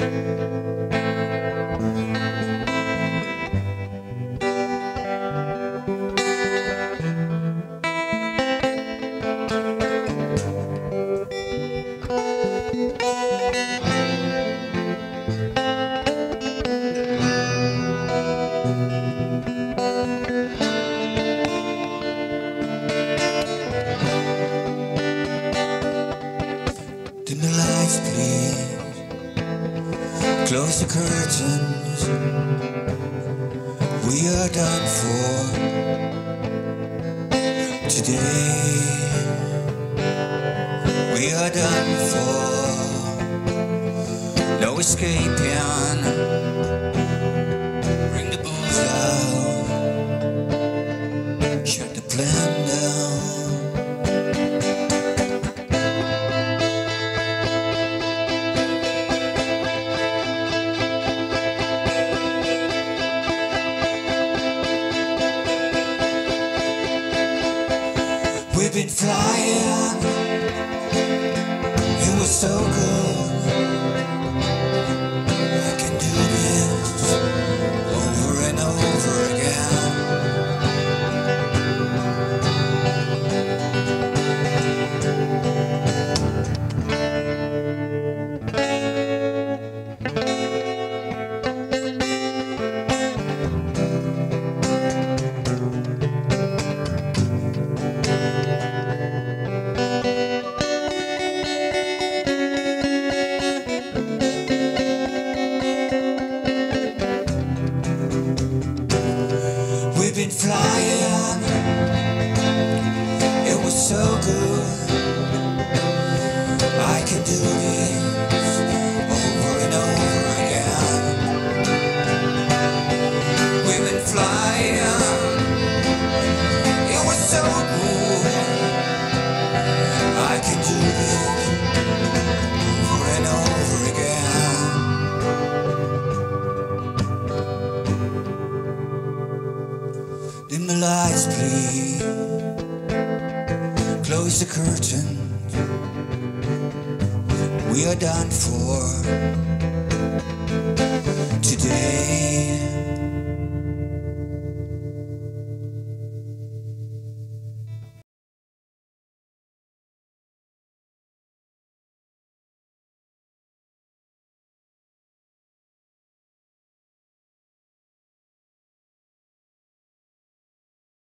Dim the lights, please. Close the curtains. We are done for today. We are done for. No escaping. Been flying. It was so good. Flying. Dim the lights, please. Close the curtains. We are done for